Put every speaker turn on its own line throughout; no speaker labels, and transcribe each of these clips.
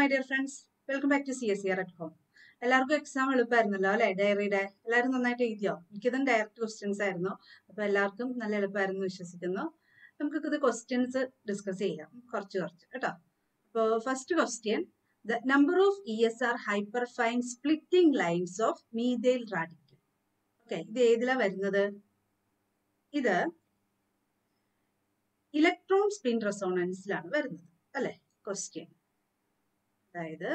My dear friends welcome back to C S സിയർ at home എല്ലാവർക്കും exam എളുപ്പമായിരുന്നല്ലോ അല്ലെ? ഡയറിയുടെ എല്ലാവരും നന്നായിട്ട് എഴുതിയോ? എനിക്കിതും ഡയറക്റ്റ് ക്വസ്റ്റ്യൻസ് ആയിരുന്നു. അപ്പൊ എല്ലാവർക്കും നല്ല എളുപ്പമായിരുന്നു വിശ്വസിക്കുന്നു. നമുക്ക് ഇത് ക്വസ്റ്റ്യൻസ് ഡിസ്കസ് ചെയ്യാം. കുറച്ച് കുറച്ച്. കേട്ടോ? അപ്പോൾ first question the number of E S R hyperfine splitting lines of methyl radical okay ഇത് ഏതിലാ വരുന്നത്? ഇത് ഇലക്ട്രോൺ സ്പിൻ റെസോണൻസിലാണ് വരുന്നത്. അല്ലെ? ക്വസ്റ്റ്യൻ അതായത്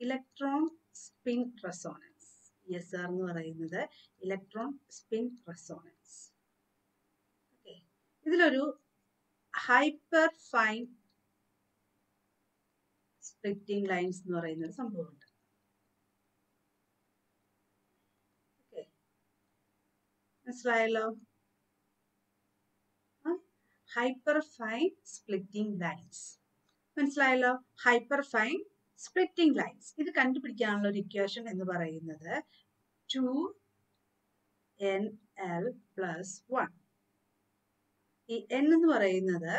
electron spin resonance E S R പറയുന്നത് ഇലക്ട്രോൺ സ്പിൻ റെസോണൻസ് ഓക്കെ ഇതിലൊരു ഹൈപ്പർ ഫൈൻ സ്പ്ലിറ്റിംഗ് ലൈൻസ് എന്ന് പറയുന്ന ഒരു സംഭവമുണ്ട് മനസ്സിലായല്ലോ? ഹൈപ്പർ ഫൈൻ സ്പ്ലിറ്റിംഗ് ലൈൻസ് മനസ്സിലായല്ലോ? ഹൈപ്പർ ഫൈൻ സ്പ്ലിറ്റിംഗ് ലൈൻസ് ഇത് കണ്ടുപിടിക്കാനുള്ള ഒരു ഇക്വേഷൻ എന്ന് പറയുന്നത് two N L plus one ഈ എൻ എന്ന് പറയുന്നത്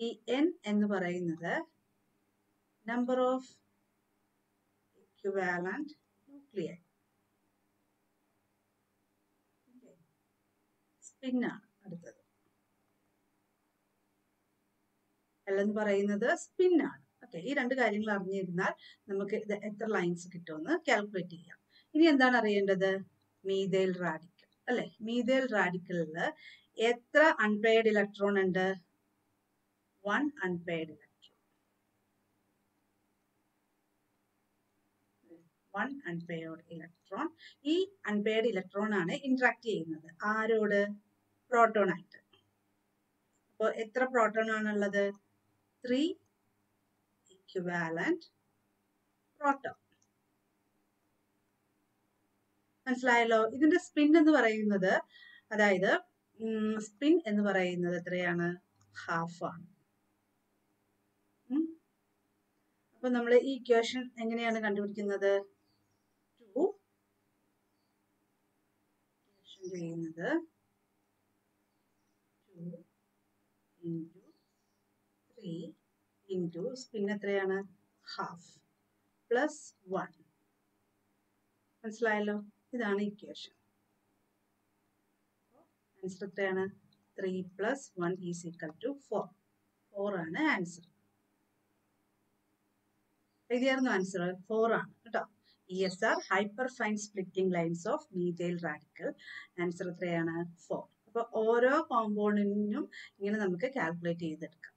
ഈ എൻ എന്ന് പറയുന്നത് നമ്പർ ഓഫ് ഇക്വാലന്റ് ന്യൂക്ലിയർ സ്പിന്നാണ് അടുത്തത് എൽ എന്ന് പറയുന്നത് സ്പിൻ ആണ്. ഓക്കെ ഈ രണ്ട് കാര്യങ്ങൾ അറിഞ്ഞിരുന്നാൽ നമുക്ക് ഇത് എത്ര ലൈൻസ് കിട്ടുമെന്ന് കാൽക്കുലേറ്റ് ചെയ്യാം. ഇനി എന്താണ് അറിയേണ്ടത്? മീതേൽ റാഡിക്കൽ അല്ലെ? മീതേൽ റാഡിക്കലിൽ എത്ര അൺപെയ്ഡ് ഇലക്ട്രോൺ ഉണ്ട്? One unpaired electron one unpaired electron ഈ അൺപെയർഡ് ഇലക്ട്രോൺ ആണ് ഇന്ററാക്ട് ചെയ്യുന്നത്. ആരോട്? പ്രോട്ടോൺ ആയിട്ട്. അപ്പോൾ എത്ര പ്രോട്ടോൺ ആണുള്ളത്? Three equivalent proton. മനസ്സിലായല്ലോ? ഇതിന്റെ സ്പിൻ എന്ന് പറയുന്നത് അതായത് സ്പിൻ എന്ന് പറയുന്നത് എത്രയാണ്? ഹാഫ് ആണ്. അപ്പൊ നമ്മൾ ഈ ഇക്വേഷൻ എങ്ങനെയാണ് കണ്ടുപിടിക്കുന്നത്? ടു ചെയ്യുന്നത് two into three into spin എത്രയാണ്? ഹാഫ് പ്ലസ് വൺ മനസ്സിലായല്ലോ? ഇതാണ് ഇക്വേഷൻ ആൻസർ എത്രയാണ്? Three plus one is equal to four four ആണ് ആൻസർ എഴുതിയായിരുന്നു ആൻസർ ഫോർ ആണ് കേട്ടോ. E S R hyperfine splitting lines of methyl radical answer എത്രയാണ്? Four അപ്പോൾ ഓരോ കോമ്പൗണ്ടിനും ഇങ്ങനെ നമുക്ക് കാൽക്കുലേറ്റ് ചെയ്തെടുക്കാം.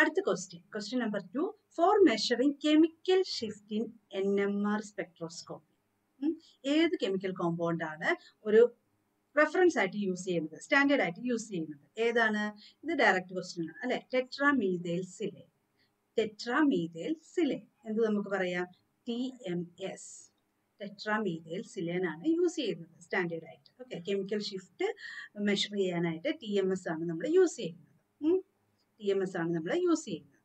അടുത്ത question question number two for measuring chemical shift in N M R spectroscopy ഏത് കെമിക്കൽ കോമ്പൗണ്ട് ആണ് ഒരു റെഫറൻസ് ആയിട്ട് യൂസ് ചെയ്യുന്നത് സ്റ്റാൻഡേർഡ് ആയിട്ട് യൂസ് ചെയ്യുന്നത്? ഏതാണ്? ഇത് ഡയറക്റ്റ് ക്വസ്റ്റ്യൻ ആണ് അല്ലെ? ടെട്രാമീതേൽ സിലെ ടെട്രാമീതേൽ സിലെ എന്ത് നമുക്ക് പറയാം? T M S tetramethyl silane ആണ് യൂസ് ചെയ്യുന്നത് സ്റ്റാൻഡേർഡ് ആയിട്ട്. ഓക്കെ കെമിക്കൽ ഷിഫ്റ്റ് മെഷർ ചെയ്യാനായിട്ട് ടി എം എസ് ആണ് നമ്മൾ യൂസ് ചെയ്യുന്നത്. ടി എം എസ് ആണ് നമ്മൾ യൂസ് ചെയ്യുന്നത്.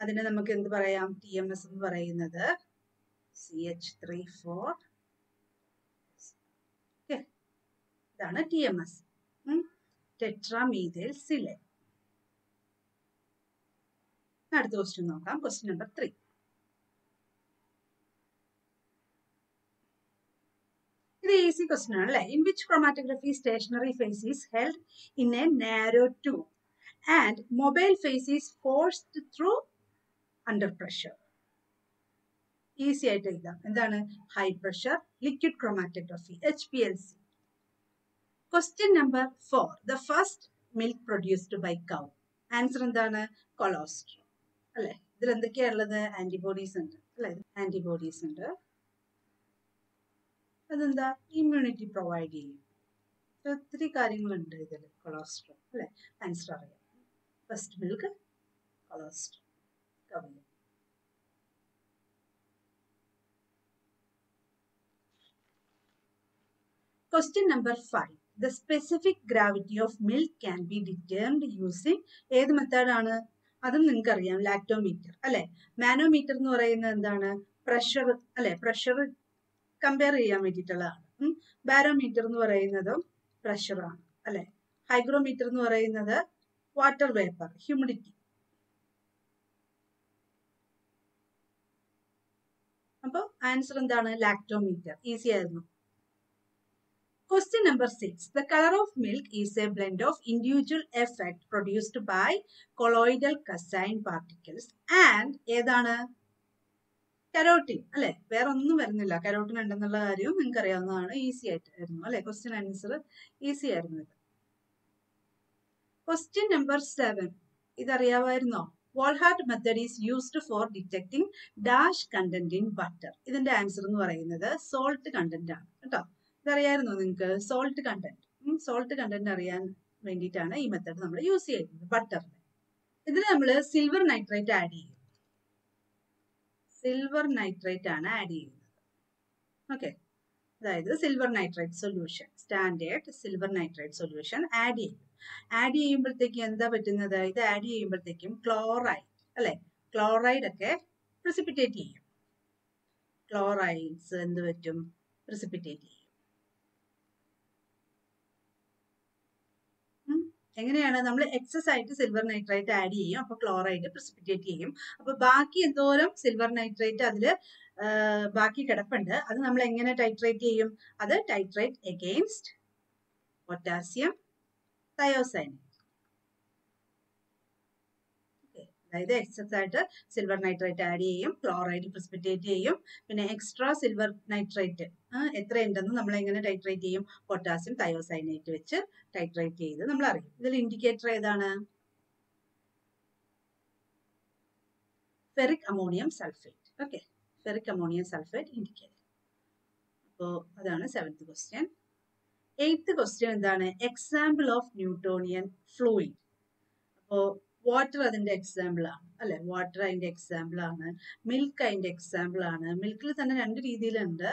അതിന് നമുക്ക് എന്ത് പറയാം? ടി എം എസ് എന്ന് പറയുന്നത് സി എച്ച് ത്രീ ഫോർ ഇതാണ് T M S tetramethyl silane അടുത്ത ക്വസ്റ്റ്യൻ നോക്കാം. ക്വസ്റ്റ്യൻ നമ്പർ ത്രീ ഇത് ഈസി ക്വസ്റ്റൻ ആണ് അല്ലെ? In which chromatography stationary phase is held in a narrow tube and mobile phase is forced through under pressure easy ആയിട്ട് എഴുതാം. എന്താണ്? High pressure liquid chromatography H P L C question number four the first milk produced by cow answer എന്താണ്? Colostrum അല്ലെ? ഇതിൽ എന്തൊക്കെയാ ഉള്ളത്? Antibodies ഉണ്ട്. അല്ലെ? ആന്റിബോഡീസ് ഉണ്ട്. അതെന്താ? ഇമ്മ്യൂണിറ്റി പ്രൊവൈഡ് ചെയ്യും. ഒത്തിരി കാര്യങ്ങളുണ്ട് ഇതിൽ കൊളോസ്ട്രോൾ അല്ലെ? ആൻസർ അറിയാം. ഫസ്റ്റ് മിൽക്ക് കൊളോസ്ട്രോൾ കവിയും question number five The specific gravity of milk can be determined using ഏത് മെത്തേഡാണ് അതും നിങ്ങൾക്ക് അറിയാം ലാക്ടോമീറ്റർ അല്ലെ? മാനോമീറ്റർ എന്ന് പറയുന്നത് എന്താണ്? പ്രഷർ അല്ലെ? പ്രഷർ കമ്പയർ ചെയ്യാൻ വേണ്ടിയിട്ടുള്ളതാണ്. ബാരോമീറ്റർ എന്ന് പറയുന്നതും പ്രഷറാണ് അല്ലെ? ഹൈഗ്രോമീറ്റർ എന്ന് പറയുന്നത് വാട്ടർ വേപ്പർ ഹ്യൂമിഡിറ്റി അപ്പോൾ ആൻസർ എന്താണ്? ലാക്ടോമീറ്റർ ഈസി ആയിരുന്നു. Question number six The colour of milk is a blend of individual effect produced by colloidal casein particles and ഏതാണ്? കരോട്ടിൻ അല്ലെ? വേറെ ഒന്നും വരുന്നില്ല. കരോട്ടിൻ ഉണ്ടെന്നുള്ള കാര്യവും നിങ്ങൾക്ക് അറിയാവുന്നതാണ് ഈസി ആയിട്ടായിരുന്നു അല്ലെ? ക്വസ്റ്റ്യൻ ആൻസർ ഈസി ആയിരുന്നു ഇത്. Question number seven ഇതറിയാമായിരുന്നോ? Volhard method is used for detecting dash content in butter ഇതിന്റെ ആൻസർ എന്ന് പറയുന്നത് സോൾട്ട് കണ്ടന്റ് ആണ് കേട്ടോ? ഇതറിയായിരുന്നോ നിങ്ങൾക്ക്? സോൾട്ട് കണ്ടന്റ് സോൾട്ട് കണ്ടന്റ് അറിയാൻ വേണ്ടിയിട്ടാണ് ഈ മെത്തേഡ് നമ്മൾ യൂസ് ചെയ്യുന്നത് ബട്ടറിൽ ഇതിൽ നമ്മൾ സിൽവർ നൈട്രേറ്റ് ആഡ് ചെയ്യും. സിൽവർ നൈട്രേറ്റ് ആണ് ആഡ് ചെയ്യുന്നത്. ഓക്കെ അതായത് silver nitrate solution standard silver nitrate solution add ചെയ്യും ആഡ് ചെയ്യുമ്പോഴത്തേക്കും എന്താ പറ്റുന്നത്? ഇത് ആഡ് ചെയ്യുമ്പോഴത്തേക്കും ക്ലോറൈഡ് അല്ലെ? ക്ലോറൈഡ് ഒക്കെ പ്രിസിപ്പിറ്റേറ്റ് ചെയ്യും. ക്ലോറൈഡ്സ് എന്ത് പറ്റും? പ്രിസിപ്പിറ്റേറ്റ് ചെയ്യും. എങ്ങനെയാണ്? നമ്മൾ എക്സസ് ആയിട്ട് സിൽവർ നൈട്രേറ്റ് ആഡ് ചെയ്യും. അപ്പൊ ക്ലോറൈഡ് പ്രിസിപ്പിറ്റേറ്റ് ചെയ്യും. അപ്പൊ ബാക്കി എന്തോരം സിൽവർ നൈട്രേറ്റ് അതിൽ ബാക്കി കിടപ്പുണ്ട് അത് നമ്മൾ എങ്ങനെ ടൈട്രേറ്റ് ചെയ്യും? അത് ടൈട്രേറ്റ് എഗെയിൻസ്റ്റ് പൊട്ടാസ്യം തയോസൈനേറ്റ് അതായത് എക്സസ് ആയിട്ട് സിൽവർ നൈട്രേറ്റ് ആഡ് ചെയ്യും ക്ലോറൈഡ് പ്രിസിപ്പിറ്റേറ്റ് ചെയ്യും പിന്നെ എക്സ്ട്രാ സിൽവർ നൈട്രേറ്റ് എത്ര ഉണ്ടെന്ന് നമ്മൾ എങ്ങനെ ടൈട്രേറ്റ് ചെയ്യും? പൊട്ടാസ്യം തയോസൈനേറ്റ് വെച്ച് ടൈട്രേറ്റ് ചെയ്ത് നമ്മൾ അറിയും ഇതിൽ ഇൻഡിക്കേറ്റർ ഏതാണ്? Ferric ammonium sulphate okay ferric ammonium sulphate indicator അപ്പോൾ അതാണ് സെവൻത് ക്വസ്റ്റ്യൻ എയ്ത്ത് ക്വസ്റ്റ്യൻ എന്താണ്? എക്സാമ്പിൾ ഓഫ് ന്യൂട്ടോണിയൻ ഫ്ലൂയിഡ് അപ്പോൾ വാട്ടർ അതിന്റെ എക്സാമ്പിൾ ആണ് അല്ലെ? വാട്ടർ അതിന്റെ എക്സാമ്പിൾ ആണ് മിൽക്ക് അതിന്റെ എക്സാമ്പിൾ ആണ്. മിൽക്കിൽ തന്നെ രണ്ട് രീതിയിലുണ്ട്.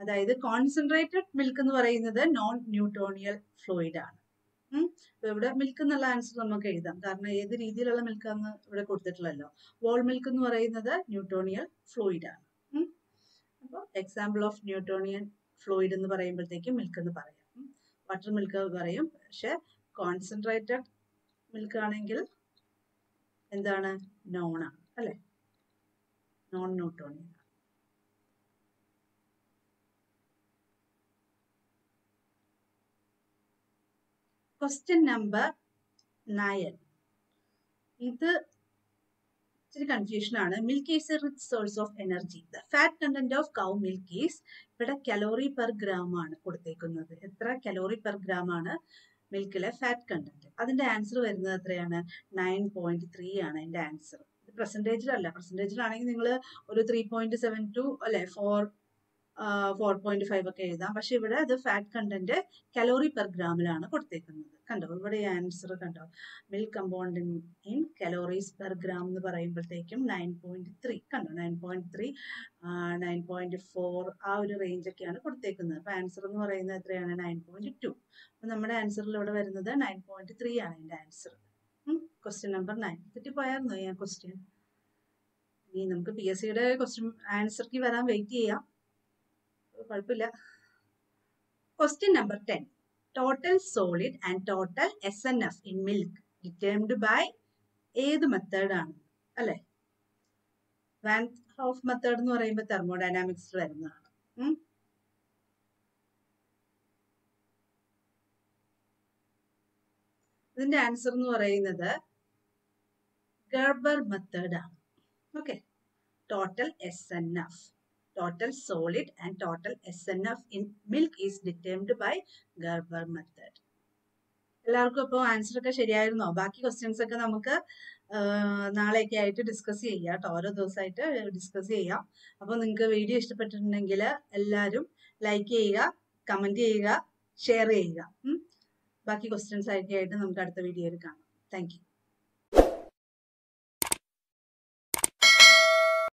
അതായത് കോൺസെൻട്രേറ്റഡ് മിൽക്ക് എന്ന് പറയുന്നത് നോൺ ന്യൂട്ടോണിയൽ ഫ്ലൂയിഡ് ആണ് ഇവിടെ മിൽക്ക് എന്നുള്ള ആൻസർ നമുക്ക് എഴുതാം. കാരണം ഏത് രീതിയിലുള്ള മിൽക്കാന്ന് ഇവിടെ കൊടുത്തിട്ടില്ലല്ലോ വോൾ മിൽക്ക് എന്ന് പറയുന്നത് ന്യൂട്ടോണിയൽ ഫ്ലൂയിഡ് ആണ്. അപ്പോൾ എക്സാമ്പിൾ ഓഫ് ന്യൂട്ടോണിയൻ ഫ്ലൂയിഡ് എന്ന് പറയുമ്പോഴത്തേക്കും മിൽക്ക് എന്ന് പറയാം. വാട്ടർ മിൽക്ക് പറയും. പക്ഷെ കോൺസെൻട്രേറ്റഡ് മിൽക്ക് ആണെങ്കിൽ എന്താണ്? നോൺ ആണ് അല്ലെ? Non Newtonian. Question number nine ഇത് ഇച്ചിരി കൺഫ്യൂഷൻ ആണ്. Milk is a rich source of energy the fat content of cow milk is ഇവിടെ കലോറി പെർ ഗ്രാം ആണ് കൊടുത്തേക്കുന്നത്. എത്ര കലോറി പെർ ഗ്രാം ആണ്? മിൽക്കിലെ ഫാറ്റ് കണ്ടന്റ് അതിന്റെ ആൻസർ വരുന്നത് എത്രയാണ്? നയൻ പോയിന്റ് ത്രീ ആണ് അതിന്റെ ആൻസർ ഇത് പെർസെന്റേജിലല്ല പെർസെന്റേജിലാണെങ്കിൽ നിങ്ങൾ ഒരു ത്രീ പോയിന്റ് സെവൻ ടു അല്ലെ ഫോർ ഫോർ പോയിന്റ് ഫൈവ് ഒക്കെ എഴുതാം. പക്ഷെ ഇവിടെ അത് ഫാറ്റ് കണ്ടന്റ് കലോറി പെർ ഗ്രാമിലാണ് കൊടുത്തേക്കുന്നത്. കണ്ടോ? ഇവിടെ ആൻസർ കണ്ടോ? Milk compound in calories per gram എന്ന് പറയുമ്പോഴത്തേക്കും നയൻ പോയിന്റ് ത്രീ കണ്ടോ? Nine point three nine point four ആ ഒരു റേഞ്ച് ഒക്കെയാണ് കൊടുത്തേക്കുന്നത്. അപ്പൊ ആൻസർ എന്ന് പറയുന്നത് എത്രയാണ്? നയൻ പോയിന്റ് ടു അപ്പൊ നമ്മുടെ ആൻസറിൽ ഇവിടെ വരുന്നത് നയൻ പോയിന്റ് ത്രീ ആണ് എന്റെ ആൻസർ ക്വസ്റ്റ്യൻ നമ്പർ നയൻ തെറ്റിപ്പോയായിരുന്നു ഞാൻ ക്വസ്റ്റ്യൻ ഇനി നമുക്ക് പി എസ് സിയുടെ ക്വസ്റ്റ്യൻ ആൻസർക്ക് വരാൻ വെയിറ്റ് ചെയ്യാം. കുഴപ്പമില്ല. Question number ten total solid and total S N F in milk determined by ഏത് മെത്തേഡാണ് അല്ലേ? വാൻ ഹോഫ് മെത്തേഡ് എന്ന് പറയുമ്പോൾ തെർമോഡൈനാമിക്സിൽ വരുന്നതാണ്. ഇതിന്റെ ആൻസർ എന്ന് പറയുന്നത് ഗർബർ മെത്തേഡ് ആണ്. Okay total S N F total solid and total SNF in milk is determined by Gerber method. എല്ലാവർക്കും അപ്പോൾ ആൻസർ ഒക്കെ ശരിയായിരുന്നോ? ബാക്കി ക്വസ്റ്റ്യൻസ് ഒക്കെ നമുക്ക് നാളെയൊക്കെ ആയിട്ട് ഡിസ്കസ് ചെയ്യാം കേട്ടോ. ഓരോ ദിവസമായിട്ട് ഡിസ്കസ് ചെയ്യാം. അപ്പോൾ നിങ്ങൾക്ക് വീഡിയോ ഇഷ്ടപ്പെട്ടിട്ടുണ്ടെങ്കിൽ എല്ലാവരും ലൈക്ക് ചെയ്യുക കമന്റ് ചെയ്യുക ഷെയർ ചെയ്യുക. ബാക്കി ക്വസ്റ്റ്യൻസ് ആയിട്ട് നമുക്ക് അടുത്ത വീഡിയോയിൽ കാണാം. താങ്ക്